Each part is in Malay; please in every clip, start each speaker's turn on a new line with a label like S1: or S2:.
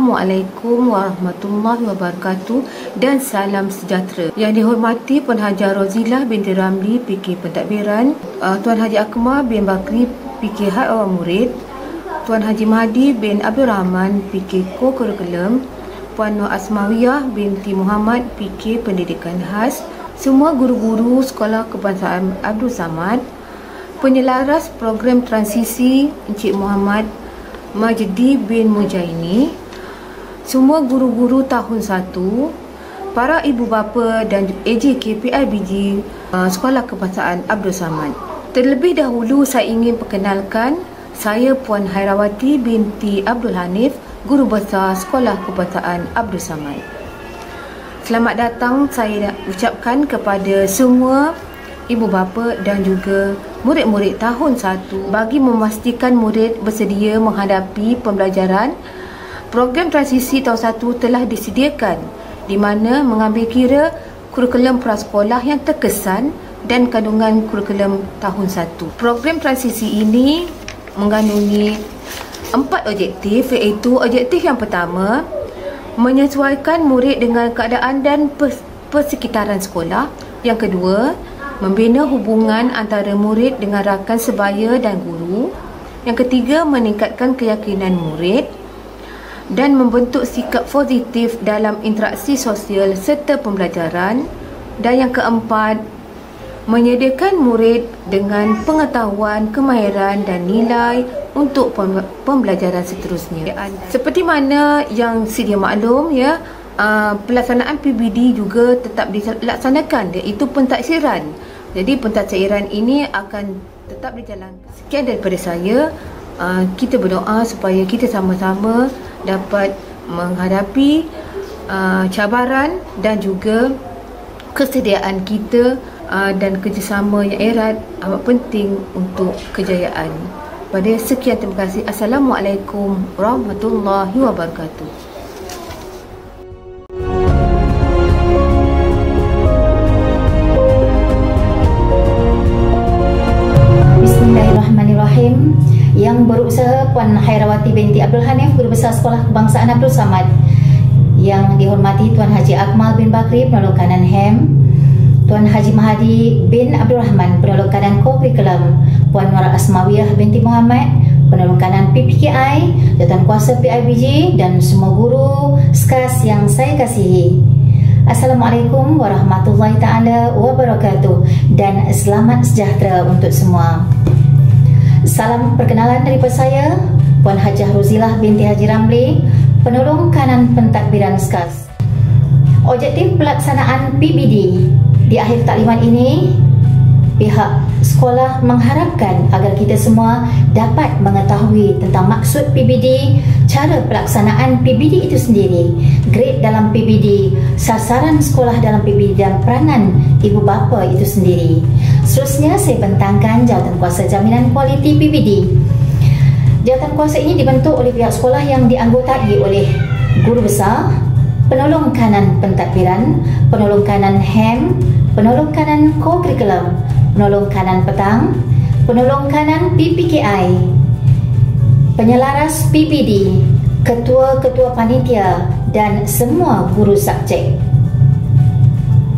S1: Assalamualaikum warahmatullahi wabarakatuh dan salam sejahtera. Yang dihormati Puan Haji Rozilah binti Ramli PK Pentadbiran, uh, Tuan Haji Akmal bin Bakri PK Had Awal Murid, Tuan Haji Mahdi bin Abdul Rahman PK Ko Kurikulum, Puan Nur Asmawiyah binti Muhammad PK Pendidikan Khas, semua guru-guru Sekolah Kebangsaan Abdul Samad, penyelaras program transisi Encik Muhammad Majdi bin Mujaini, semua guru-guru tahun 1, para ibu bapa dan AJ KPIBG uh, Sekolah Kebangsaan Abdul Samad. Terlebih dahulu saya ingin perkenalkan saya Puan Hairawati binti Abdul Hanif, Guru Besar Sekolah Kebangsaan Abdul Samad. Selamat datang saya ucapkan kepada semua ibu bapa dan juga murid-murid tahun 1 bagi memastikan murid bersedia menghadapi pembelajaran program transisi tahun 1 telah disediakan di mana mengambil kira kurikulum prasekolah yang terkesan dan kandungan kurikulum tahun 1. Program transisi ini mengandungi empat objektif iaitu objektif yang pertama menyesuaikan murid dengan keadaan dan persekitaran sekolah. Yang kedua, membina hubungan antara murid dengan rakan sebaya dan guru. Yang ketiga, meningkatkan keyakinan murid dan membentuk sikap positif dalam interaksi sosial serta pembelajaran. Dan yang keempat, menyediakan murid dengan pengetahuan, kemahiran dan nilai untuk pembelajaran seterusnya. Seperti mana yang sedia maklum ya, uh, pelaksanaan PBD juga tetap dilaksanakan iaitu pentaksiran. Jadi pentaksiran ini akan tetap dijalankan. Sekian daripada saya. Uh, kita berdoa supaya kita sama-sama dapat menghadapi uh, cabaran dan juga kesediaan kita uh, dan kerjasama yang erat amat penting untuk kejayaan. Pada sekian terima kasih. Assalamualaikum warahmatullahi wabarakatuh.
S2: Berusaha Puan Hairawati binti Abdul Hanif Guru Besar Sekolah Kebangsaan Abdul Samad yang dihormati Tuan Haji Akmal bin Bakri penolong kanan HEM Tuan Haji Mahadi bin Abdul Rahman penolong kanan Kurikulum Puan Nur Asmawiyah binti Muhammad penolong kanan PPKI Jatuan Kuasa PIBG dan semua guru SKAS yang saya kasihi Assalamualaikum warahmatullahi taala wabarakatuh dan selamat sejahtera untuk semua. Salam perkenalan daripada saya, Puan Hajah Rozilah binti Haji Ramli, penolong kanan pentadbiran SKAS. Objektif pelaksanaan PBD di akhir taklimat ini, pihak sekolah mengharapkan agar kita semua dapat mengetahui tentang maksud PBD, cara pelaksanaan PBD itu sendiri, grade dalam PBD, sasaran sekolah dalam PBD dan peranan ibu bapa itu sendiri. Seterusnya saya bentangkan jawatan kuasa jaminan kualiti PBD. Jawatan kuasa ini dibentuk oleh pihak sekolah yang dianggotai oleh guru besar, penolong kanan pentadbiran, penolong kanan HEM, penolong kanan co-curriculum, penolong kanan petang, penolong kanan PPKI, penyelaras PPD, ketua-ketua panitia dan semua guru subjek.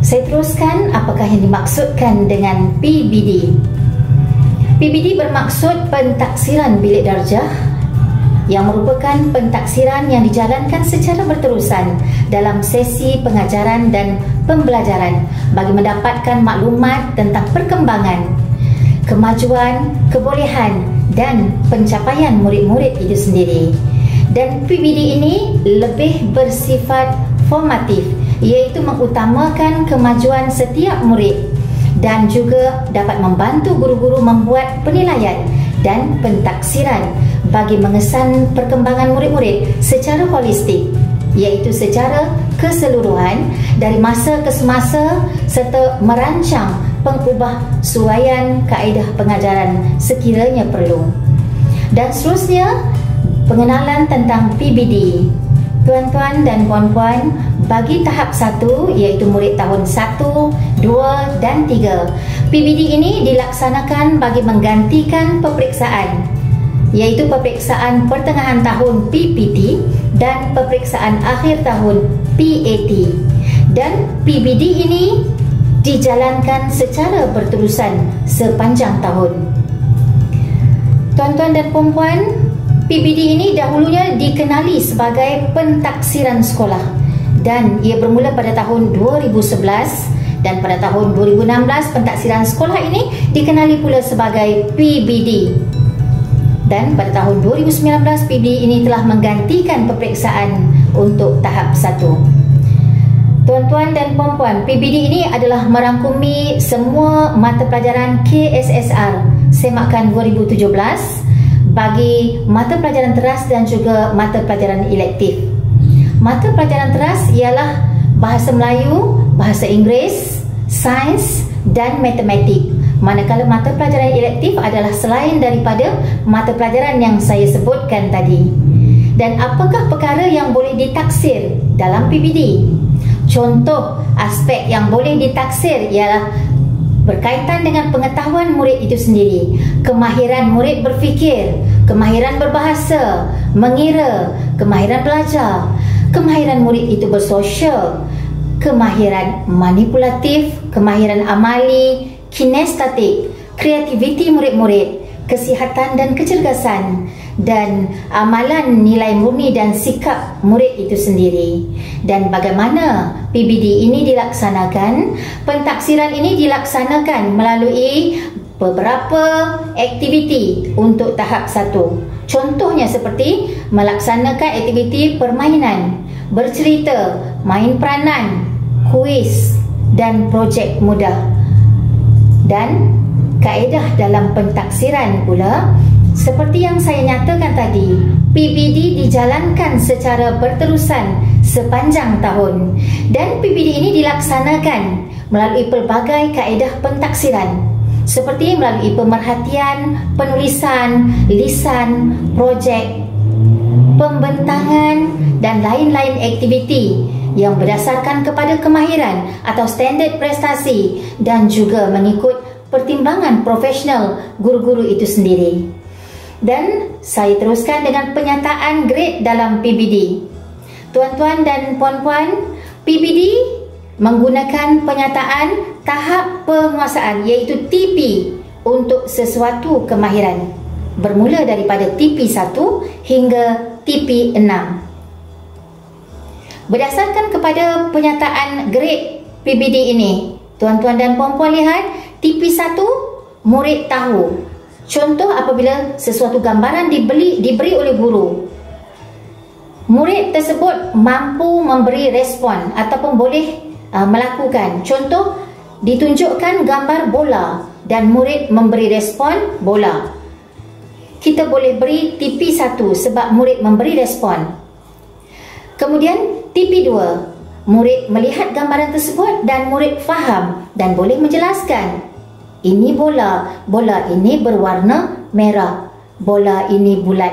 S2: Saya teruskan apakah yang dimaksudkan dengan PBD. PBD bermaksud pentaksiran bilik darjah yang merupakan pentaksiran yang dijalankan secara berterusan dalam sesi pengajaran dan pembelajaran bagi mendapatkan maklumat tentang perkembangan, kemajuan, kebolehan dan pencapaian murid-murid itu sendiri. Dan PBD ini lebih bersifat formatif iaitu mengutamakan kemajuan setiap murid dan juga dapat membantu guru-guru membuat penilaian dan pentaksiran bagi mengesan perkembangan murid-murid secara holistik iaitu secara keseluruhan dari masa ke semasa serta merancang pengubah suaian kaedah pengajaran sekiranya perlu. Dan seterusnya, pengenalan tentang PBD. Tuan-tuan dan puan-puan, bagi tahap satu iaitu murid tahun 1, 2 dan 3. PBD ini dilaksanakan bagi menggantikan peperiksaan iaitu peperiksaan pertengahan tahun PPT dan peperiksaan akhir tahun PAT. Dan PBD ini dijalankan secara berterusan sepanjang tahun. Tuan-tuan dan puan-puan, PBD ini dahulunya dikenali sebagai pentaksiran sekolah dan ia bermula pada tahun 2011 dan pada tahun 2016 pentaksiran sekolah ini dikenali pula sebagai PBD dan pada tahun 2019 PB ini telah menggantikan peperiksaan untuk tahap 1. Tuan-tuan dan puan-puan, PBD ini adalah merangkumi semua mata pelajaran KSSR semakan 2017 bagi mata pelajaran teras dan juga mata pelajaran elektif. Mata pelajaran teras ialah bahasa Melayu, bahasa Inggeris, sains dan matematik manakala mata pelajaran elektif adalah selain daripada mata pelajaran yang saya sebutkan tadi. Dan apakah perkara yang boleh ditaksir dalam PBD? Contoh aspek yang boleh ditaksir ialah berkaitan dengan pengetahuan murid itu sendiri, kemahiran murid berfikir, kemahiran berbahasa, mengira, kemahiran belajar, kemahiran murid itu bersosial, kemahiran manipulatif, kemahiran amali, kinestetik, kreativiti murid-murid, kesihatan dan kecergasan dan amalan nilai murni dan sikap murid itu sendiri. Dan bagaimana PBD ini dilaksanakan? Pentaksiran ini dilaksanakan melalui beberapa aktiviti untuk tahap satu. Contohnya seperti melaksanakan aktiviti permainan, bercerita, main peranan, kuis dan projek mudah dan kaedah dalam pentaksiran pula seperti yang saya nyatakan tadi PBD dijalankan secara berterusan sepanjang tahun dan PBD ini dilaksanakan melalui pelbagai kaedah pentaksiran seperti melalui pemerhatian, penulisan, lisan, projek, pembentangan dan lain-lain aktiviti yang berdasarkan kepada kemahiran atau standard prestasi dan juga mengikut pertimbangan profesional guru-guru itu sendiri. Dan saya teruskan dengan penyataan grade dalam PBD. Tuan-tuan dan puan-puan, PBD menggunakan penyataan tahap penguasaan iaitu TP untuk sesuatu kemahiran bermula daripada TP1 hingga TP6. Berdasarkan kepada penyataan grade PBD ini, tuan-tuan dan puan-puan lihat TP1 murid tahu. Contoh apabila sesuatu gambaran dibeli diberi oleh guru. Murid tersebut mampu memberi respon ataupun boleh uh, melakukan. Contoh ditunjukkan gambar bola dan murid memberi respon bola. Kita boleh beri TP1 sebab murid memberi respon. Kemudian TP2 Murid melihat gambaran tersebut dan murid faham dan boleh menjelaskan. Ini bola, bola ini berwarna merah Bola ini bulat.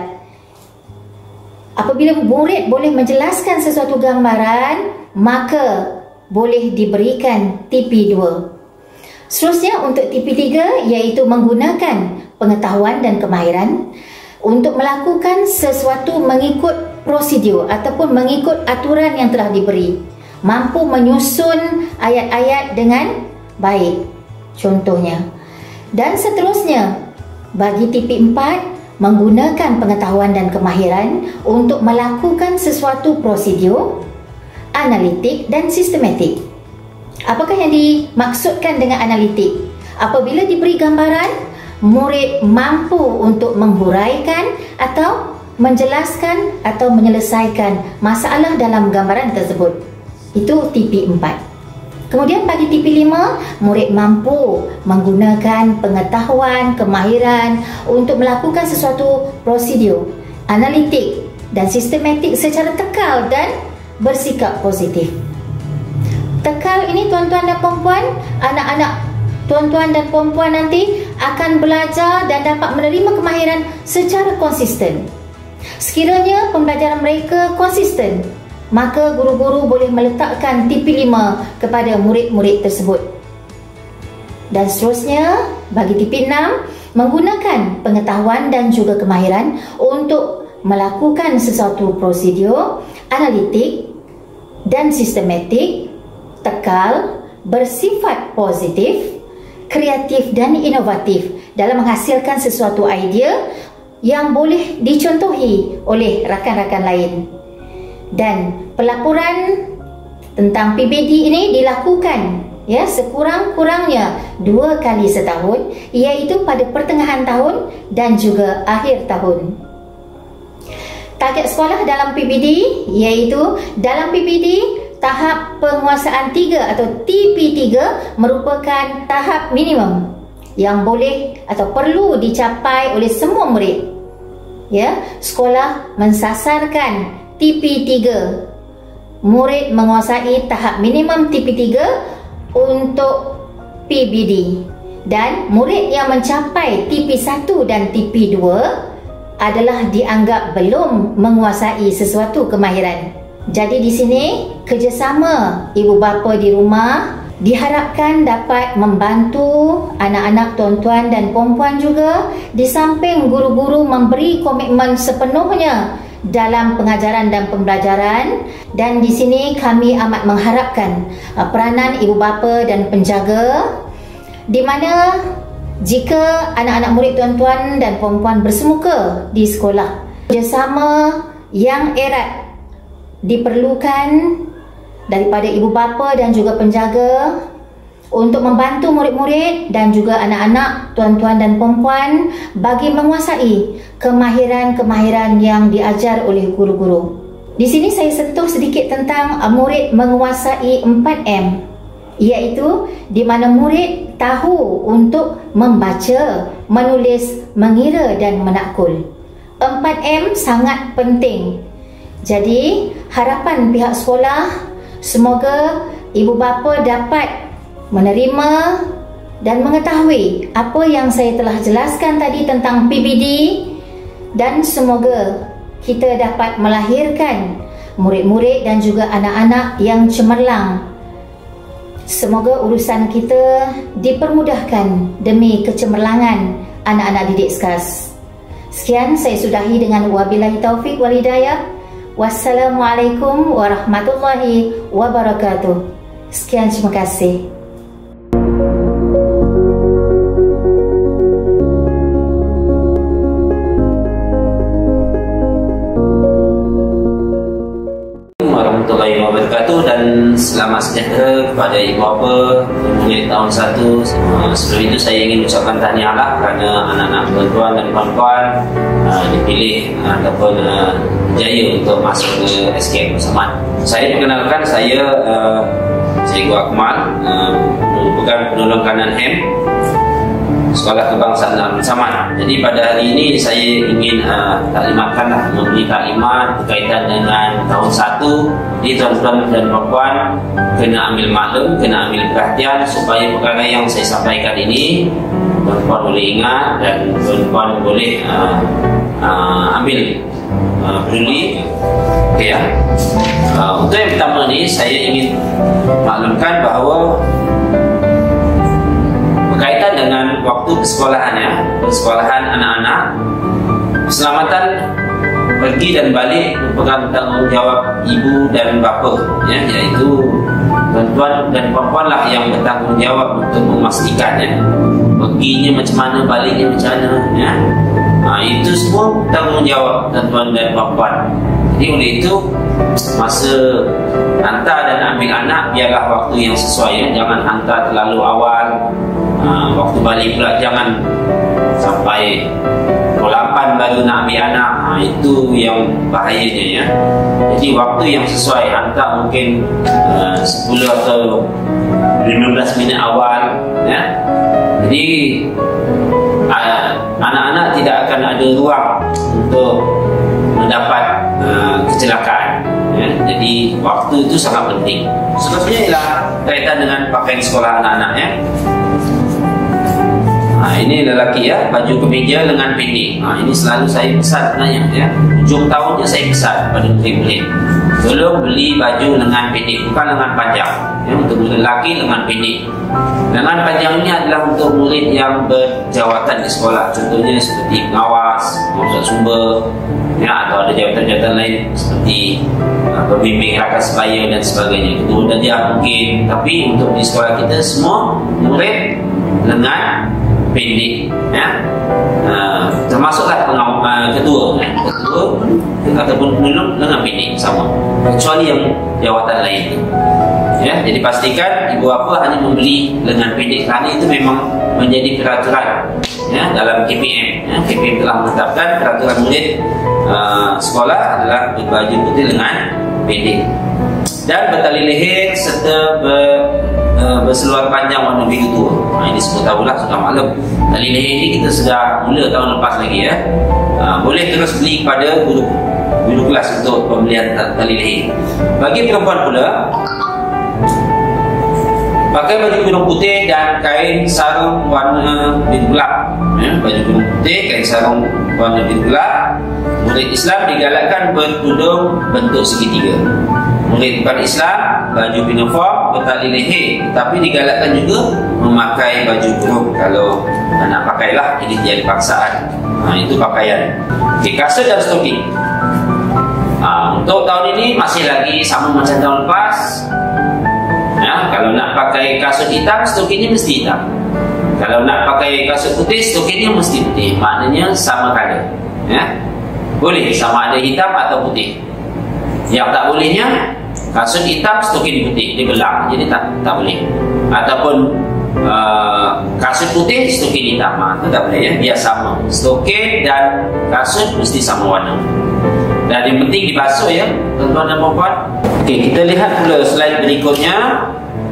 S2: Apabila murid boleh menjelaskan sesuatu gambaran Maka boleh diberikan TP2 Seterusnya untuk TP3 iaitu menggunakan pengetahuan dan kemahiran untuk melakukan sesuatu mengikut prosedur ataupun mengikut aturan yang telah diberi. Mampu menyusun ayat-ayat dengan baik contohnya. Dan seterusnya bagi tipe 4 menggunakan pengetahuan dan kemahiran untuk melakukan sesuatu prosedur analitik dan sistematik. Apakah yang dimaksudkan dengan analitik? Apabila diberi gambaran murid mampu untuk menghuraikan atau menjelaskan atau menyelesaikan masalah dalam gambaran tersebut. Itu tipe 4. Kemudian bagi tipe 5, murid mampu menggunakan pengetahuan, kemahiran untuk melakukan sesuatu prosedur, analitik dan sistematik secara tekal dan bersikap positif. Tekal ini tuan-tuan dan puan-puan, anak-anak tuan-tuan dan puan-puan nanti akan belajar dan dapat menerima kemahiran secara konsisten. Sekiranya pembelajaran mereka konsisten, maka guru-guru boleh meletakkan TP5 kepada murid-murid tersebut. Dan seterusnya, bagi TP6, menggunakan pengetahuan dan juga kemahiran untuk melakukan sesuatu prosedur analitik dan sistematik, tekal, bersifat positif, kreatif dan inovatif dalam menghasilkan sesuatu idea yang boleh dicontohi oleh rakan-rakan lain. Dan pelaporan tentang PBD ini dilakukan ya sekurang-kurangnya dua kali setahun iaitu pada pertengahan tahun dan juga akhir tahun. Target sekolah dalam PBD iaitu dalam PBD tahap penguasaan 3 atau TP3 merupakan tahap minimum yang boleh atau perlu dicapai oleh semua murid. Ya, sekolah mensasarkan TP3. Murid menguasai tahap minimum TP3 untuk PBD dan murid yang mencapai TP1 dan TP2 adalah dianggap belum menguasai sesuatu kemahiran. Jadi di sini kerjasama ibu bapa di rumah diharapkan dapat membantu anak-anak tuan-tuan dan puan-puan juga di samping guru-guru memberi komitmen sepenuhnya dalam pengajaran dan pembelajaran. Dan di sini kami amat mengharapkan uh, peranan ibu bapa dan penjaga di mana jika anak-anak murid tuan-tuan dan puan-puan bersemuka di sekolah kerjasama yang erat diperlukan daripada ibu bapa dan juga penjaga untuk membantu murid-murid dan juga anak-anak, tuan-tuan dan puan-puan bagi menguasai kemahiran-kemahiran yang diajar oleh guru-guru. Di sini saya sentuh sedikit tentang murid menguasai 4M iaitu di mana murid tahu untuk membaca, menulis, mengira dan menakul. 4M sangat penting. Jadi, harapan pihak sekolah semoga ibu bapa dapat menerima dan mengetahui apa yang saya telah jelaskan tadi tentang PBD dan semoga kita dapat melahirkan murid-murid dan juga anak-anak yang cemerlang Semoga urusan kita dipermudahkan demi kecemerlangan anak-anak didik SKAS. Sekian saya sudahi dengan wabillahi taufik wal hidayah. Wassalamualaikum warahmatullahi wabarakatuh. Sekian terima kasih.
S3: Selamat sejahtera kepada ibu bapa murid tahun satu. Uh, sebelum itu saya ingin ucapkan tahniah lah kerana anak-anak tuan-tuan dan puan-puan uh, dipilih ataupun uh, jaya untuk masuk ke SKM bersama. Saya perkenalkan saya Cikgu Akmal merupakan penolong kanan HEM Sekolah Kebangsaan Darul Samad. Jadi pada hari ini saya ingin uh, taklimatkan lah, memberi taklimat berkaitan dengan tahun satu. Jadi tuan-tuan dan puan-puan kena ambil maklum, kena ambil perhatian supaya perkara yang saya sampaikan ini tuan-puan boleh ingat dan tuan-puan boleh uh, uh, ambil peduli. Okay, ya. Uh, untuk yang pertama ni saya ingin maklumkan bahawa berkaitan dengan waktu persekolahan ya, persekolahan anak-anak, keselamatan pergi dan balik merupakan tanggungjawab ibu dan bapa ya, iaitu tuan-tuan dan puan-puan lah yang bertanggungjawab untuk memastikan ya, perginya macam mana, baliknya macam mana ya. Ha, itu semua tanggungjawab tuan-tuan dan puan-puan. Jadi oleh itu masa hantar dan ambil anak biarlah waktu yang sesuai ya. Jangan hantar terlalu awal ha, Waktu balik pula jangan Sampai Pukul 8 baru nak ambil anak ha, Itu yang bahayanya ya Jadi waktu yang sesuai Hantar mungkin uh, 10 atau 15 minit awal ya. Jadi Anak-anak uh, tidak akan ada ruang Untuk Mendapat uh, Kecelakaan ya. Jadi waktu itu sangat penting Seterusnya ialah Kaitan dengan pakaian sekolah anak-anak ya Ha, ini lelaki ya, baju kemeja dengan pendek. Ha, ini selalu saya pesan sebenarnya ya. Hujung tahunnya saya pesan pada murid-murid. Tolong beli baju lengan pendek bukan lengan panjang. Ya, untuk lelaki lengan pendek. Lengan panjang ini adalah untuk murid yang berjawatan di sekolah. Contohnya seperti pengawas, pengurusan sumber, ya, atau ada jawatan-jawatan lain seperti uh, pembimbing rakan sebaya dan sebagainya. Itu dan dia mungkin. Tapi untuk di sekolah kita semua murid lengan pendek ya. Uh, termasuklah pengawal uh, ketua ya. ketua ataupun penolong dengan pendek sama. Kecuali yang jawatan lain. Ya jadi pastikan ibu bapa hanya membeli lengan pendek kerana itu memang menjadi peraturan ya dalam KPM ya. KPM telah menetapkan peraturan murid uh, sekolah adalah berbaju putih lengan pendek dan bertali leher serta ber, uh, berseluar panjang warna biru tua. Ha, ini semua tahulah sudah maklum. Tali leher ini kita sudah mula tahun lepas lagi ya. Uh, boleh terus beli kepada guru guru kelas untuk pembelian tali leher. Bagi perempuan pula pakai baju gunung putih dan kain sarung warna biru gelap. Ya, baju gunung putih, kain sarung warna biru gelap. Murid Islam digalakkan bertudung bentuk segitiga murid bukan Islam baju uniform bertali leher tapi digalakkan juga memakai baju grup kalau nak pakailah ini jadi paksaan. Ha, itu pakaian. Okay, kasut dan stoking. Ha, untuk tahun ini masih lagi sama macam tahun lepas. Ya, kalau nak pakai kasut hitam stokingnya mesti hitam. Kalau nak pakai kasut putih stokingnya mesti putih. Maknanya sama color ya boleh sama ada hitam atau putih. Yang tak bolehnya kasut hitam stokin putih dia belang jadi tak tak boleh. Ataupun uh, kasut putih stokin hitam ha, itu tak boleh ya? Biar sama. Stokin dan kasut mesti sama warna. Dan yang penting dibasuh ya tuan-tuan dan puan Okey, kita lihat pula slide berikutnya.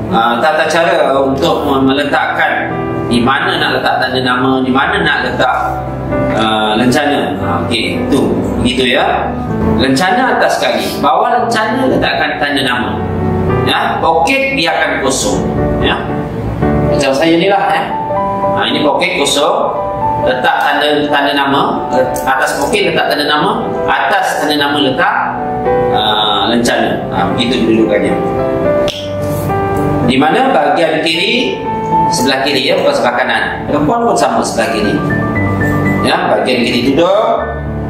S3: Uh, tata cara untuk meletakkan di mana nak letak tanda nama di mana nak letak uh, lencana. Uh, okey. Tu begitu ya. Lencana atas sekali bawah lencana letakkan tanda nama. Ya? Poket biarkan kosong. Ya? Macam saya ni lah ya ha, ini poket kosong. Letak tanda tanda nama. Atas poket letak tanda nama. Atas tanda nama letak uh, lencana. Ha, begitu kedudukannya di mana bahagian kiri? Sebelah kiri ya bukan sebelah kanan perempuan pun sama sebelah kiri ya bahagian kiri duduk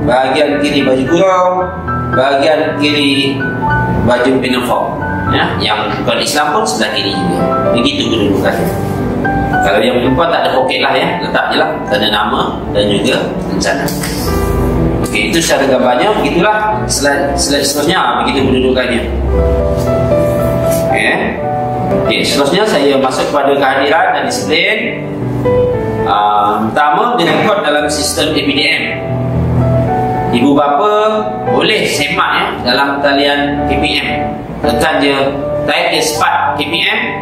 S3: bahagian kiri baju kurung bahagian kiri baju pinafore ya yang bukan Islam pun sebelah kiri juga. Begitu kedudukan kalau yang perempuan tak ada poket lah ya letak je lah. Tanda nama dan juga rencana. Okey, itu secara gambarnya. Begitulah slide slide seterusnya begitu kedudukannya. Okey. Okey, seterusnya saya masuk kepada kehadiran dan disiplin. Uh, pertama, direkod dalam sistem APDM. Ibu bapa boleh semak ya dalam talian KPM. Tekan je type je sepat KPM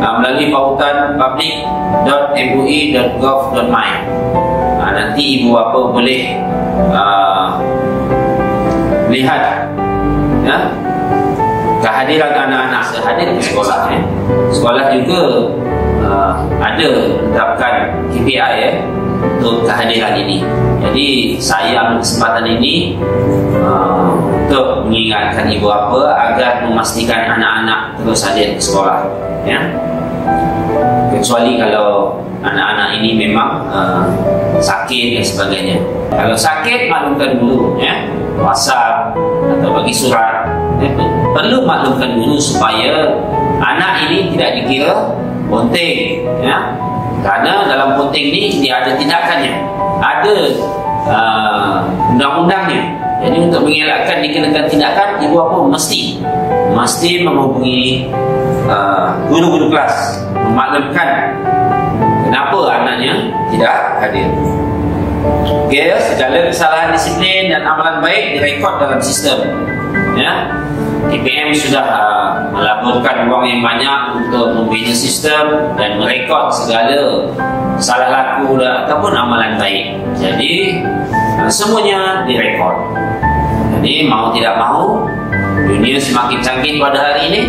S3: uh, melalui pautan public.mui.gov.my. Uh, nanti ibu bapa boleh uh, lihat ya kehadiran anak-anak sehadir di sekolah ya. Sekolah juga uh, ada menetapkan KPI ya untuk kehadiran ini. Jadi saya ambil kesempatan ini uh, untuk mengingatkan ibu bapa agar memastikan anak-anak terus hadir ke sekolah ya. Kecuali kalau anak-anak ini memang uh, sakit dan sebagainya. Kalau sakit maklumkan dulu ya. WhatsApp atau bagi surat ya, perlu maklumkan dulu supaya anak ini tidak dikira ponting ya. Kerana dalam ponting ini dia ada tindakannya. Ada uh, undang-undangnya. Jadi untuk mengelakkan dikenakan tindakan ibu apa mesti mesti menghubungi uh, guru-guru kelas. Memaklumkan kenapa anaknya tidak hadir. Okay, segala kesalahan disiplin dan amalan baik direkod dalam sistem. Ya, TPM sudah uh, melaporkan wang yang banyak untuk membina sistem dan merekod segala salah laku dan, ataupun amalan baik. Jadi uh, semuanya direkod. Jadi mau tidak mau dunia semakin canggih pada hari ini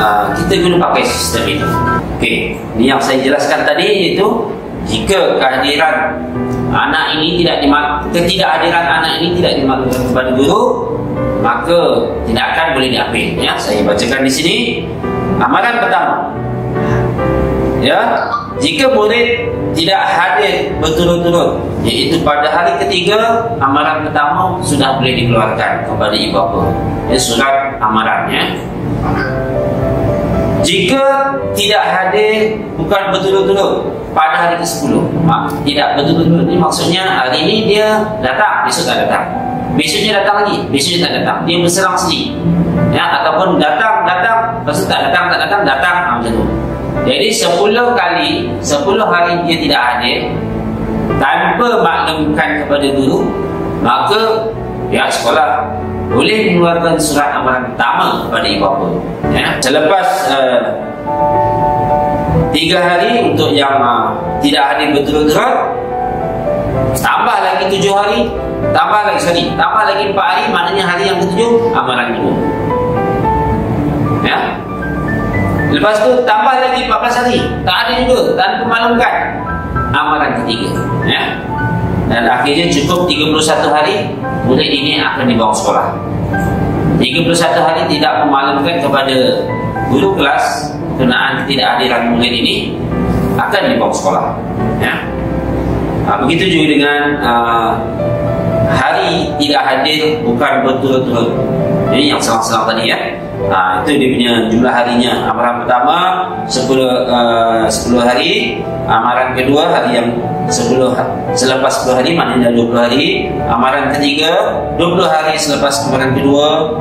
S3: uh, kita guna pakai sistem itu. Okey, ini yang saya jelaskan tadi iaitu jika kehadiran anak ini tidak dimak ketidakhadiran anak ini tidak dimaklumkan kepada guru maka tindakan boleh diambil. Ya saya bacakan di sini. Amalan pertama. Ya jika murid tidak hadir berturut-turut iaitu pada hari ketiga amalan pertama sudah boleh dikeluarkan kepada ibu bapa. Ya surat amalannya jika tidak hadir bukan berturut-turut pada hari ke-10 tidak berturut-turut ini maksudnya hari ini dia datang besok tak datang besoknya datang lagi. Besoknya tak datang. Dia berserang sendiri. Ya ataupun datang datang. Lepas tak datang tak datang datang. Macam tu. Jadi 10 kali 10 hari dia tidak hadir tanpa maklumkan kepada guru maka pihak sekolah boleh mengeluarkan surat amaran pertama kepada ibu bapa. Ya selepas uh, hari untuk yang uh, tidak hadir berturut-turut tambah lagi tujuh hari tambah lagi sorry. Tambah lagi empat hari maknanya hari yang ketujuh amalan kedua. Ya? Lepas tu tambah lagi 14 hari. Tak ada juga tanpa maklumkan amalan ketiga ya? Dan akhirnya cukup 31 hari murid ini akan dibawa sekolah. 31 hari tidak memaklumkan kepada guru kelas kenaan ketidakhadiran murid ini akan dibawa sekolah ya. Ha, begitu juga dengan uh, hari tidak hadir bukan berturut-turut ini yang selang-selang tadi ya. Ha, itu dia punya jumlah harinya. Amaran pertama 10, uh, 10 hari. Amaran kedua hari yang 10, Selepas 10 hari maknanya 20 hari. Amaran ketiga 20 hari selepas amaran kedua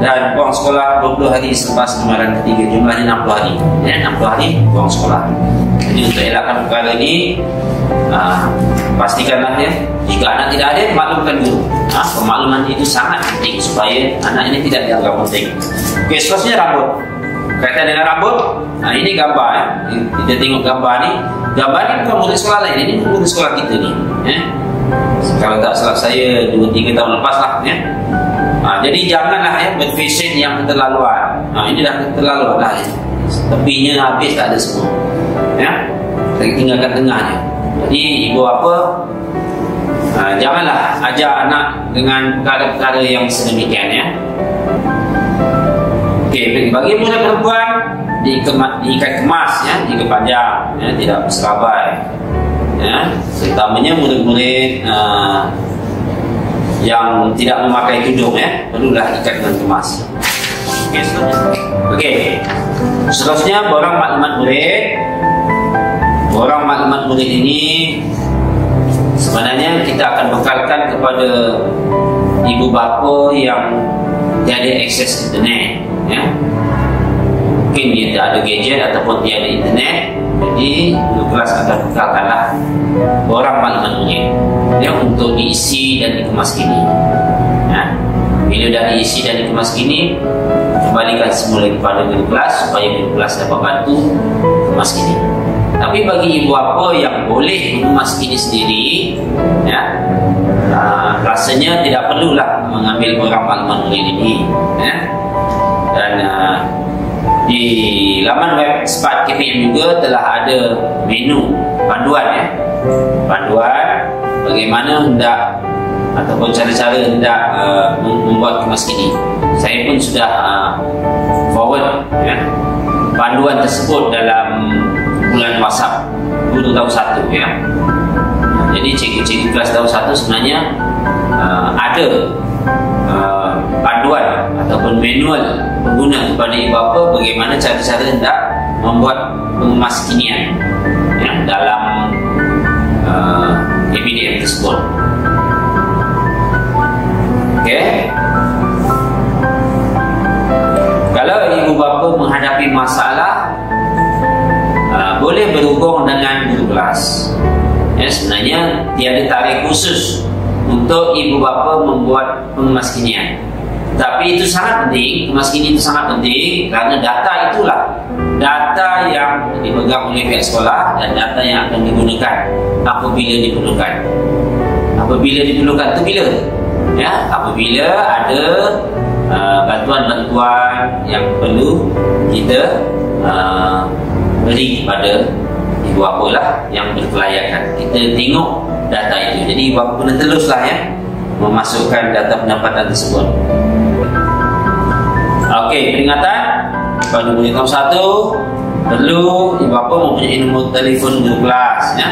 S3: Dan buang sekolah 20 hari selepas amaran ketiga Jumlahnya 60 hari ya, 60 hari buang sekolah Jadi untuk elakkan perkara ini uh, Pastikanlah ya Jika anak tidak ada maklumkan dulu ha, Pemakluman itu sangat penting Supaya anak ini tidak dianggap penting Okey, seterusnya rambut. Kaitan dengan rambut, nah ini gambar eh. Kita tengok gambar ni. Gambar ni bukan murid sekolah lain, ini murid sekolah kita ni. Eh. Kalau tak salah saya 2-3 tahun lepas lah. Eh. Jadi janganlah ya, berfashion yang keterlaluan. Ha, ini dah keterlaluan lah. Eh. Tepinya habis tak ada semua. Ya. Saya tinggalkan tengahnya. Jadi ibu apa ha, Janganlah ajar anak dengan perkara-perkara yang sedemikian ya. Okey, bagi murid perempuan dikemat, diikat kemas ya, jika panjang ya, tidak berserabai. Ya, terutamanya murid-murid uh, yang tidak memakai tudung ya, perlulah ikat dengan kemas. Okey, seterusnya. Okey. Seterusnya borang maklumat murid. Borang maklumat murid ini sebenarnya kita akan bekalkan kepada ibu bapa yang tiada akses internet ya. Mungkin dia tak ada gadget ataupun dia ada internet jadi kelas akan bekalkanlah orang maklumat ujian ya, untuk diisi dan dikemas kini ya. bila dah diisi dan dikemas kini kembalikan semula kepada guru kelas supaya guru kelas dapat bantu kemas kini tapi bagi ibu apa yang boleh mengemas kini sendiri ya, uh, rasanya tidak perlulah mengambil orang ujian ini ya. Dan uh, di laman web Spat KPM juga telah ada menu panduan ya. Panduan bagaimana hendak ataupun cara-cara hendak uh, membuat kemas kini saya pun sudah uh, forward ya. Panduan tersebut dalam bulan WhatsApp guru tahun satu ya. Jadi cikgu-cikgu kelas tahun satu sebenarnya uh, ada uh, panduan ataupun manual pengguna kepada ibu bapa bagaimana cara-cara hendak membuat pengemas kinian ya, dalam uh, EPDM tersebut. Okay. Kalau ibu bapa menghadapi masalah uh, boleh berhubung dengan guru kelas. Ya, sebenarnya tiada tarikh khusus untuk ibu bapa membuat pengemas kinian. Tapi itu sangat penting, kemas kini itu sangat penting kerana data itulah data yang dipegang oleh pihak sekolah dan data yang akan digunakan apabila diperlukan. Apabila diperlukan itu bila? Ya, apabila ada uh, bantuan-bantuan yang perlu kita uh, beri kepada ibu apa lah yang berkelayakan. Kita tengok data itu. Jadi ibu apa pun teluslah ya memasukkan data pendapatan tersebut. Okey, peringatan pada murid tahun satu perlu ibu bapa mempunyai telefon guru kelas ya.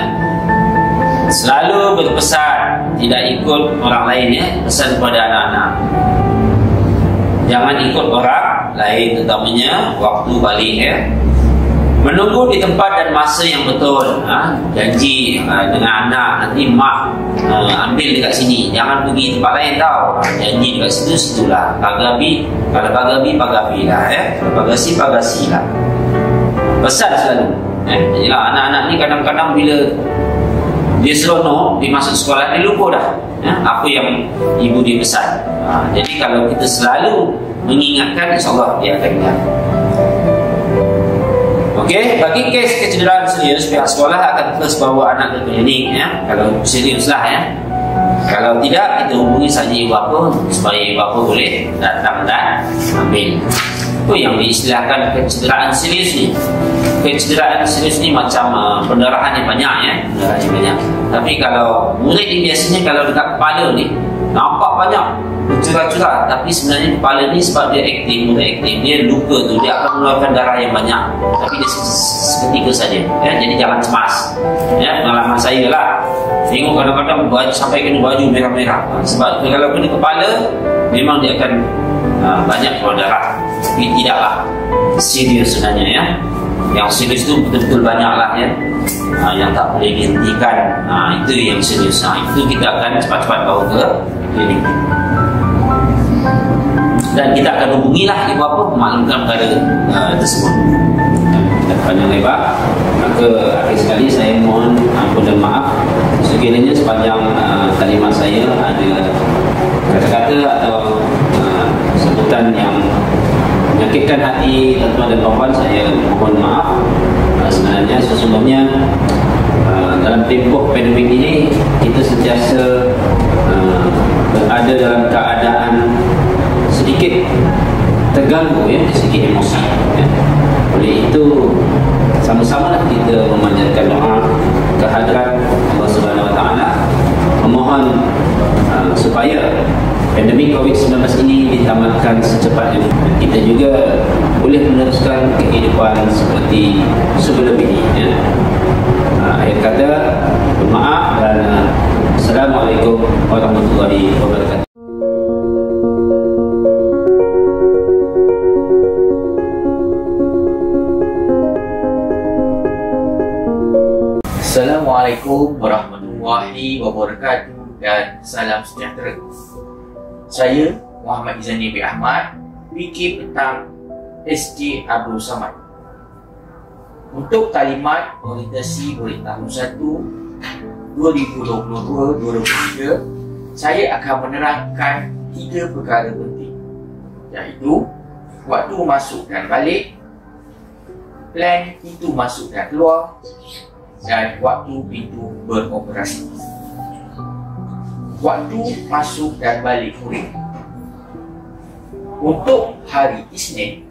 S3: Selalu berpesan tidak ikut orang lain ya, pesan kepada anak-anak. Jangan ikut orang lain terutamanya waktu balik ya. Menunggu di tempat dan masa yang betul ha? Janji ha, dengan anak Nanti mak ha, ambil dekat sini Jangan pergi tempat lain tau Janji dekat situ, situlah Pagabi, kalau pagabi, pagabi lah ya. Pagasi, pagasi lah Pesan selalu eh? Yalah, anak-anak ni kadang-kadang bila Dia seronok, dia masuk sekolah Dia lupa dah ya? Apa yang ibu dia pesan ha, Jadi kalau kita selalu mengingatkan InsyaAllah dia akan ingat Okey, bagi kes kecederaan serius, pihak sekolah akan terus bawa anak ke klinik ya. Kalau serius lah ya. Kalau tidak, kita hubungi saja ibu bapa supaya ibu bapa boleh datang dan ambil. Itu yang diistilahkan kecederaan serius ni. Kecederaan serius ni macam uh, pendarahan yang banyak ya. Pendarahan yang banyak. Tapi kalau murid ni biasanya kalau dekat kepala ni, nampak banyak curah-curah tapi sebenarnya kepala ni sebab dia aktif mudah aktif. Dia luka tu. Dia akan mengeluarkan darah yang banyak. Tapi dia seketika saja. Ya? jadi jangan cemas. Ya pengalaman saya lah. Tengok kadang-kadang baju sampai kena baju merah-merah. Ha, sebab kalau kena kepala memang dia akan uh, banyak keluar darah. Tapi tidaklah serius sebenarnya ya. Yang serius tu betul-betul banyak lah ya. Uh, yang tak boleh dihentikan. Uh, itu yang serius. Uh, itu kita akan cepat-cepat bawa ke klinik dan kita akan hubungilah ibu apa memaklumkan perkara uh, tersebut. Dan panjang lebar maka akhir sekali saya mohon ampun dan maaf. Sekiranya sepanjang uh, kalimat saya ada kata-kata atau uh, sebutan yang menyakitkan hati tuan-tuan dan puan saya mohon maaf. Uh, sebenarnya sesungguhnya uh, dalam tempoh pandemik ini kita sentiasa uh, berada dalam keadaan sedikit terganggu ya sedikit emosi ya. oleh itu sama-sama lah kita memanjatkan doa kehadrat Allah Subhanahu Wa Taala memohon uh, supaya pandemik COVID-19 ini ditamatkan secepatnya kita juga boleh meneruskan kehidupan seperti sebelum ini ya. uh, akhir kata bermaaf dan uh, Assalamualaikum warahmatullahi wabarakatuh
S4: Assalamualaikum warahmatullahi wabarakatuh dan salam sejahtera. Saya Muhammad Izani bin Ahmad, PK Petang SJ Abdul Samad. Untuk kalimat orientasi murid tahun 1 2022-2023, saya akan menerangkan tiga perkara penting iaitu waktu masuk dan balik, plan pintu masuk dan keluar, dan waktu pintu beroperasi. Waktu masuk dan balik murid. Untuk hari Isnin,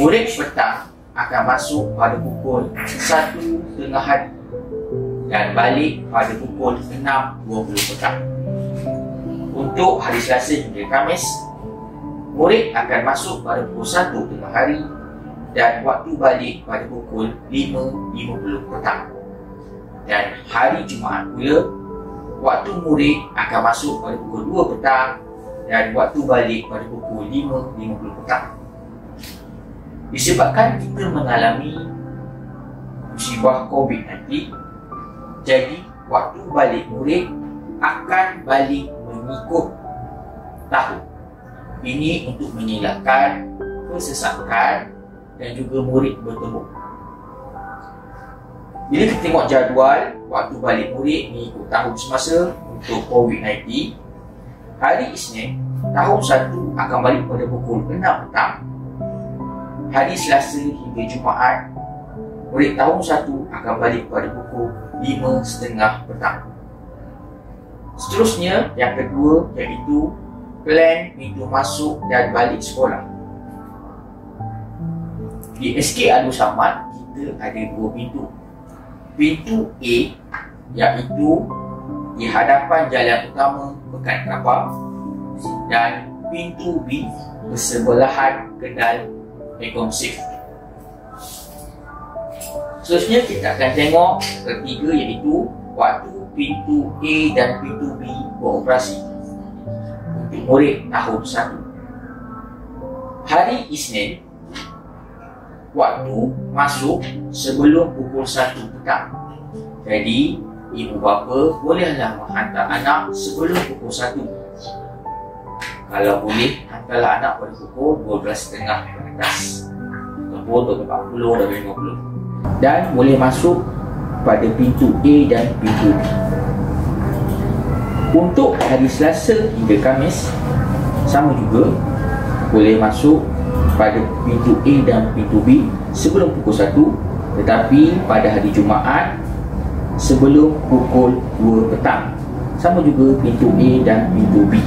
S4: murid petang akan masuk pada pukul 1 tengah hari dan balik pada pukul 6.20 petang. Untuk hari Selasa hingga Khamis, murid akan masuk pada pukul 1 tengah hari dan waktu balik pada pukul 5.50 petang. Dan hari Jumaat pula, waktu murid akan masuk pada pukul 2 petang dan waktu balik pada pukul 5.50 petang. Disebabkan kita mengalami musibah COVID-19, jadi waktu balik murid akan balik mengikut tahun. Ini untuk mengelakkan kesesakan dan juga murid bertemu. Bila kita tengok jadual waktu balik murid ni ikut tahun semasa untuk COVID-19, hari Isnin tahun 1 akan balik pada pukul 6 petang. Hari Selasa hingga Jumaat, murid tahun 1 akan balik pada pukul 5.30 petang. Seterusnya, yang kedua iaitu plan pintu masuk dan balik sekolah. Di SK Adu Samad kita ada dua pintu. Pintu A iaitu di hadapan jalan utama Pekan Kapal dan pintu B bersebelahan kedai Ekonsif. Seterusnya kita akan tengok ketiga iaitu waktu pintu A dan pintu B beroperasi untuk murid tahun 1. Hari Isnin waktu masuk sebelum pukul 1 petang. Jadi, ibu bapa bolehlah menghantar anak sebelum pukul 1. Kalau boleh, hantarlah anak pada pukul 12.30 ke atas. Ataupun 40 dan 50. Dan boleh masuk pada pintu A dan pintu B. Untuk hari Selasa hingga Kamis, sama juga boleh masuk pada pintu A dan pintu B sebelum pukul 1 tetapi pada hari Jumaat sebelum pukul 2 petang. Sama juga pintu A dan pintu B.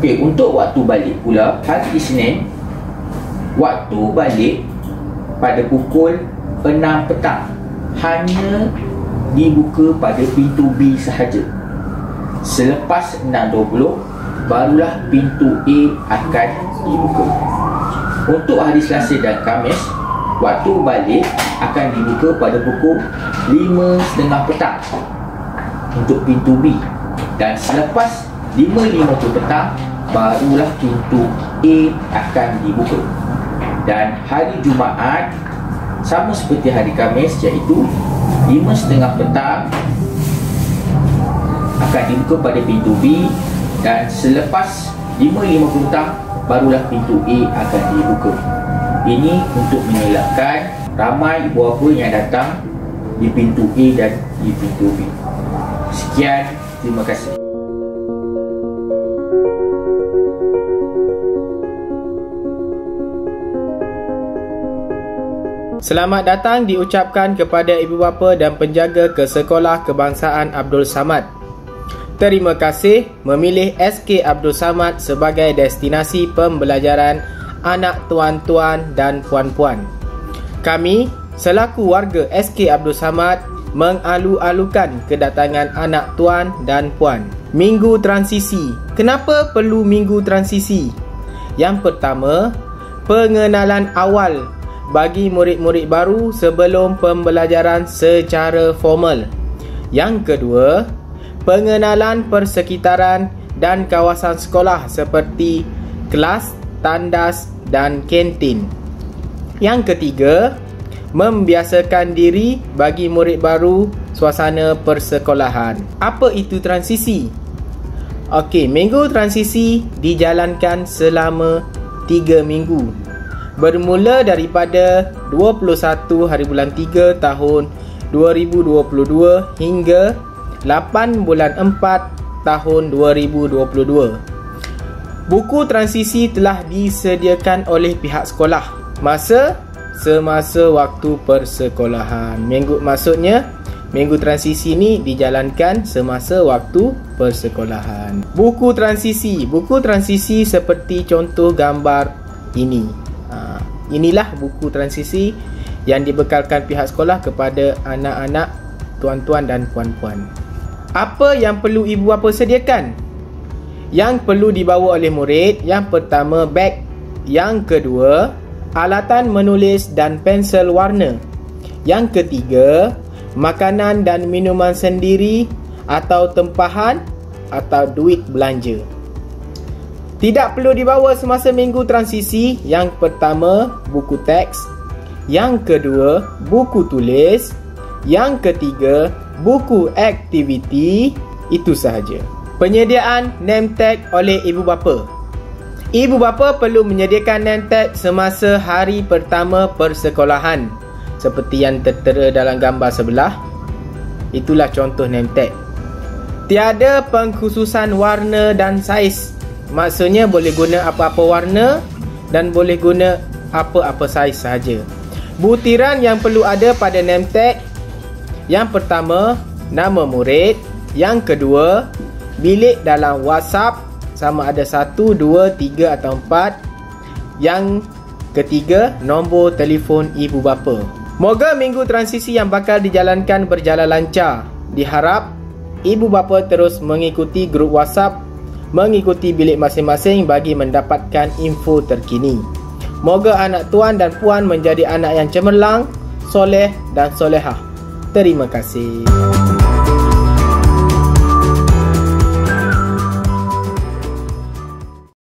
S4: Okey, untuk waktu balik pula hari Isnin waktu balik pada pukul 6 petang hanya dibuka pada pintu B sahaja. Selepas 6.20 barulah pintu A akan dibuka. Untuk hari Selasa dan Khamis, waktu balik akan dibuka pada pukul 5.30 petang untuk pintu B. Dan selepas 5.50 petang, barulah pintu A akan dibuka. Dan hari Jumaat, sama seperti hari Khamis iaitu 5.30 petang akan dibuka pada pintu B dan selepas 5.50 petang barulah pintu A akan dibuka. Ini untuk mengelakkan ramai ibu bapa yang datang di pintu A dan di pintu B. Sekian terima kasih.
S5: Selamat datang diucapkan kepada ibu bapa dan penjaga ke Sekolah Kebangsaan Abdul Samad Terima kasih memilih SK Abdul Samad sebagai destinasi pembelajaran anak tuan-tuan dan puan-puan. Kami selaku warga SK Abdul Samad mengalu-alukan kedatangan anak tuan dan puan. Minggu transisi. Kenapa perlu minggu transisi? Yang pertama, pengenalan awal bagi murid-murid baru sebelum pembelajaran secara formal. Yang kedua, pengenalan persekitaran dan kawasan sekolah seperti kelas, tandas dan kantin. Yang ketiga, membiasakan diri bagi murid baru suasana persekolahan. Apa itu transisi? Okey, minggu transisi dijalankan selama 3 minggu. Bermula daripada 21 hari bulan 3 tahun 2022 hingga 8 bulan 4 tahun 2022. Buku transisi telah disediakan oleh pihak sekolah masa semasa waktu persekolahan. Minggu maksudnya minggu transisi ini dijalankan semasa waktu persekolahan. Buku transisi, buku transisi seperti contoh gambar ini. Ha, inilah buku transisi yang dibekalkan pihak sekolah kepada anak-anak tuan-tuan dan puan-puan. Apa yang perlu ibu bapa sediakan? Yang perlu dibawa oleh murid Yang pertama beg. Yang kedua Alatan menulis dan pensel warna. Yang ketiga Makanan dan minuman sendiri Atau tempahan Atau duit belanja. Tidak perlu dibawa semasa minggu transisi. Yang pertama Buku teks. Yang kedua Buku tulis. Yang ketiga buku aktiviti itu sahaja. Penyediaan name tag oleh ibu bapa. Ibu bapa perlu menyediakan name tag semasa hari pertama persekolahan seperti yang tertera dalam gambar sebelah. Itulah contoh name tag. Tiada pengkhususan warna dan saiz. Maksudnya boleh guna apa-apa warna dan boleh guna apa-apa saiz sahaja. Butiran yang perlu ada pada name tag yang pertama, nama murid. Yang kedua, bilik dalam WhatsApp sama ada satu, dua, tiga atau empat. Yang ketiga, nombor telefon ibu bapa. Moga minggu transisi yang bakal dijalankan berjalan lancar. Diharap ibu bapa terus mengikuti grup WhatsApp mengikuti bilik masing-masing bagi mendapatkan info terkini. Moga anak tuan dan puan menjadi anak yang cemerlang, soleh dan solehah. Terima kasih.